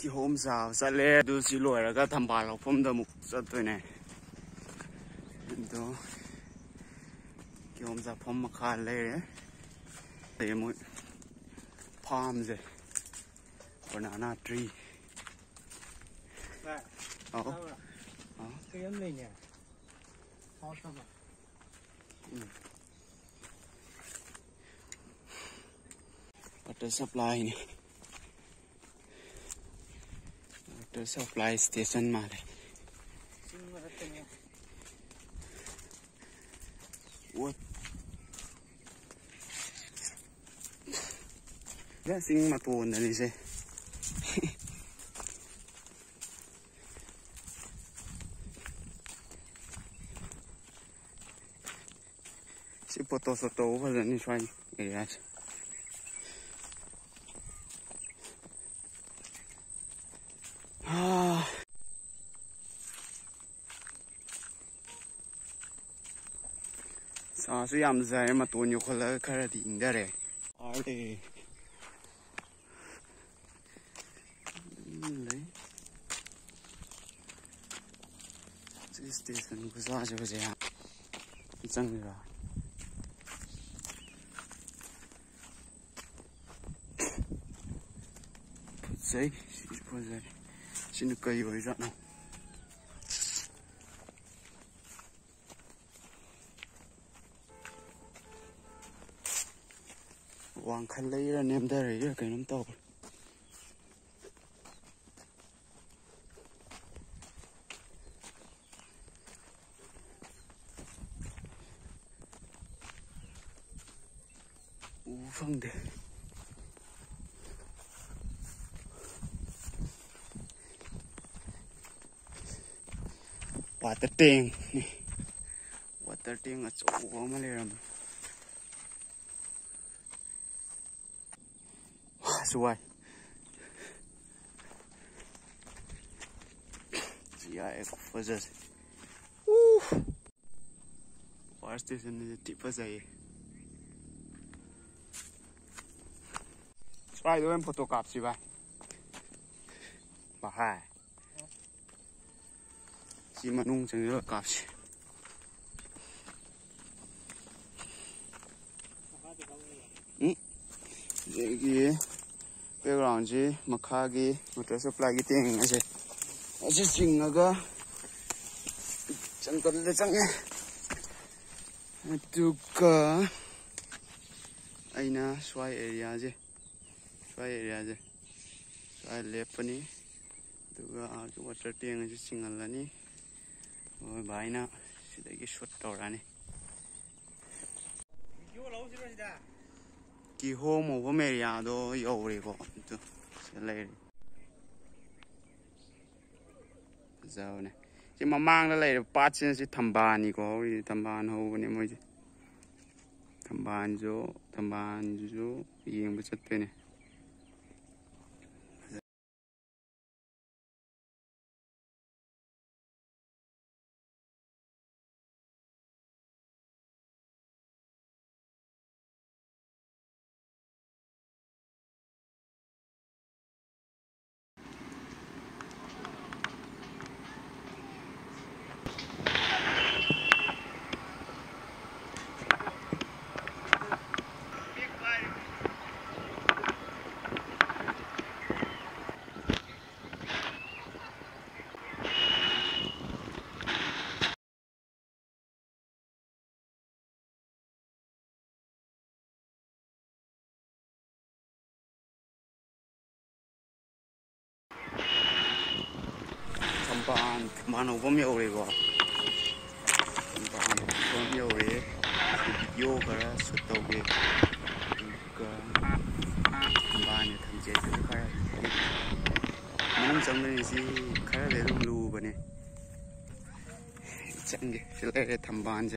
ki home za za le du si lo ra ga tham ba lộc phom da muk rất tuyệt ne do ki home za phom ma kha le re te mo palm ze banana tree ba ờ ờ cái em này nhỉ khó sao mà Butter supply này fly station, madre. What? Yan, sing matuon na niya. Si potoso to, wala ni siya. Ganyan. 啊，是子们要么多牛回来开了顶的嘞。好嘞。这是地层，不是啊，是不是呀？你真的吧？谁？谁？现一可以回家了。ꯋꯥꯡꯈꯠꯂꯛꯏꯔꯥ ꯅꯦꯝꯊꯔꯛꯏꯔꯥ ꯀꯩꯅꯣꯝ xuôi chỉ ai có phơ giờ Quá station chị phơ giờ Try đôi em photo cạp gì vậy Bà hai. Chị mà nung chẳng nhớ cạp gì Ừ. Dễ ghê. ꯕꯦꯛꯒ꯭ꯔꯥꯎꯟꯁꯤ ꯃꯈꯥꯒꯤ ꯋꯥꯇꯔ ꯁꯄ꯭ꯂꯥꯏꯒꯤ ꯇꯦꯡ ꯑꯁꯦ ꯑꯁꯤ ꯆꯤꯡꯉꯒ ꯖꯪꯒꯜꯗ ꯆꯪꯉꯦ ꯑꯗꯨꯒ ꯑꯩꯅ ꯁ꯭ꯋꯥꯏ ꯑꯦꯔꯤꯌꯥꯁꯦ ꯁ꯭ꯋꯥꯏ ꯑꯦꯔꯤꯌꯥꯁꯦ ꯁ꯭ꯋꯥꯏ ꯂꯦꯞꯄꯅꯤ ꯑꯗꯨꯒ ꯋꯥꯇꯔ ꯇꯦꯡ ꯑꯁꯤ ꯆꯤꯡꯍꯜꯂꯅꯤ ꯍꯣꯏ ꯚꯥꯏꯅ ꯁꯤꯗꯒꯤ ꯁꯨꯠ ꯇꯧꯔꯛꯑꯅꯤ 기 호모 호메리아도 여우리고 또 레리 자오네 지 마망라 레리 빠친시 담반이고 이 담반 호우니 뭐지 담반조 담반조 이행부 쳤더니 금방 그만 오범이 오리고 금방 오범이 오리 비디오가 수도기 그러니까 금방에 탐지해 줄까요? 너무 정면이지 가야 되는 루버네 짱게 실내에 탐방